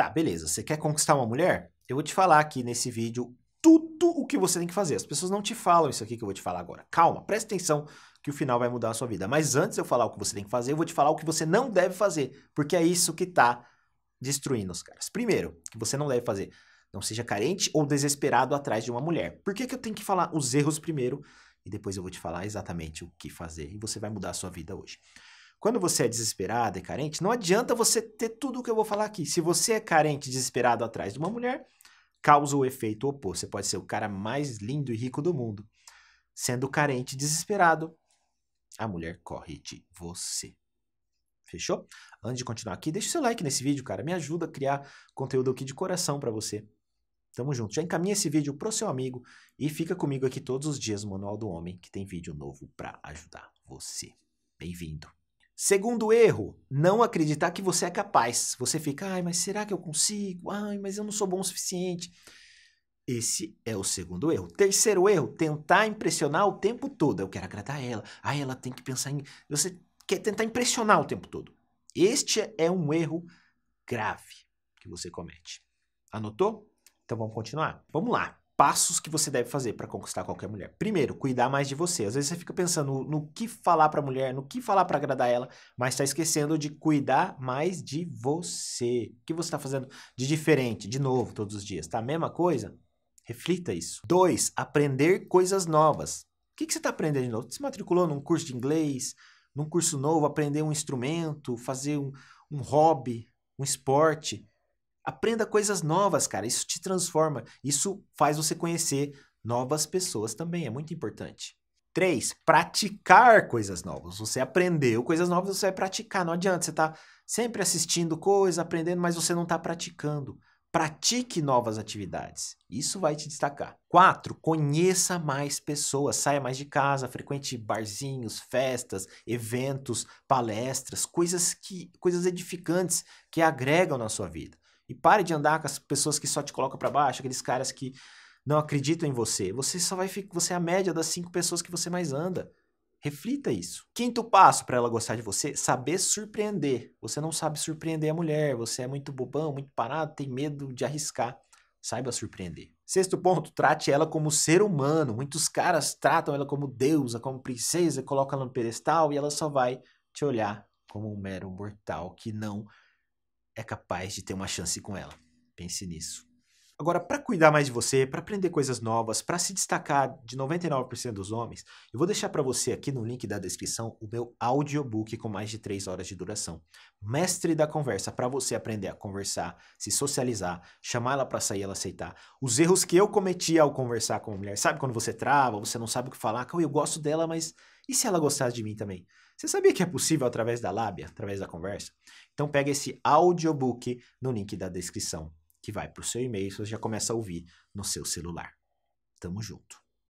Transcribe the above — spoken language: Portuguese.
Tá, beleza. Você quer conquistar uma mulher? Eu vou te falar aqui nesse vídeo tudo o que você tem que fazer. As pessoas não te falam isso aqui que eu vou te falar agora. Calma, presta atenção que o final vai mudar a sua vida. Mas antes de eu falar o que você tem que fazer, eu vou te falar o que você não deve fazer, porque é isso que tá destruindo os caras. Primeiro, que você não deve fazer. Não seja carente ou desesperado atrás de uma mulher. Por que, que eu tenho que falar os erros primeiro e depois eu vou te falar exatamente o que fazer e você vai mudar a sua vida hoje. Quando você é desesperado e carente, não adianta você ter tudo o que eu vou falar aqui. Se você é carente e desesperado atrás de uma mulher, causa o efeito oposto. Você pode ser o cara mais lindo e rico do mundo. Sendo carente e desesperado, a mulher corre de você. Fechou? Antes de continuar aqui, deixa o seu like nesse vídeo, cara. Me ajuda a criar conteúdo aqui de coração para você. Tamo junto. Já encaminha esse vídeo pro seu amigo e fica comigo aqui todos os dias no Manual do Homem, que tem vídeo novo para ajudar você. Bem-vindo. Segundo erro, não acreditar que você é capaz. Você fica, ai, mas será que eu consigo? Ai, mas eu não sou bom o suficiente. Esse é o segundo erro. Terceiro erro, tentar impressionar o tempo todo. Eu quero agradar ela. Ai, ela tem que pensar em. Você quer tentar impressionar o tempo todo. Este é um erro grave que você comete. Anotou? Então vamos continuar? Vamos lá. Passos que você deve fazer para conquistar qualquer mulher. Primeiro, cuidar mais de você. Às vezes você fica pensando no, que falar para a mulher, no que falar para agradar ela, mas está esquecendo de cuidar mais de você. O que você está fazendo de diferente, de novo, todos os dias? Tá a mesma coisa? Reflita isso. Dois, aprender coisas novas. O que, que você está aprendendo de novo? Você se matriculou num curso de inglês, num curso novo, aprender um instrumento, fazer um, um hobby, um esporte. Aprenda coisas novas, cara. Isso te transforma. Isso faz você conhecer novas pessoas também. É muito importante. Três, praticar coisas novas. Você aprendeu coisas novas, você vai praticar. Não adianta, você tá sempre assistindo coisas, aprendendo, mas você não está praticando. Pratique novas atividades. Isso vai te destacar. Quatro, conheça mais pessoas. Saia mais de casa, frequente barzinhos, festas, eventos, palestras, coisas que, coisas edificantes que agregam na sua vida. E pare de andar com as pessoas que só te colocam para baixo, aqueles caras que não acreditam em você. Você só vai ficar, você é a média das cinco pessoas que você mais anda. Reflita isso. Quinto passo para ela gostar de você, saber surpreender. Você não sabe surpreender a mulher, você é muito bobão, muito parado, tem medo de arriscar. Saiba surpreender. Sexto ponto, trate ela como ser humano. Muitos caras tratam ela como deusa, como princesa, colocam ela no pedestal e ela só vai te olhar como um mero mortal que não é capaz de ter uma chance com ela. Pense nisso. Agora, para cuidar mais de você, para aprender coisas novas, para se destacar de 99% dos homens, eu vou deixar para você aqui no link da descrição o meu audiobook com mais de 3 horas de duração. Mestre da conversa, para você aprender a conversar, se socializar, chamar ela para sair, ela aceitar. Os erros que eu cometi ao conversar com uma mulher. Sabe quando você trava, você não sabe o que falar? Eu gosto dela, mas e se ela gostasse de mim também? Você sabia que é possível através da lábia, através da conversa? Então pega esse audiobook no link da descrição, que vai para o seu e-mail, você já começa a ouvir no seu celular. Tamo junto.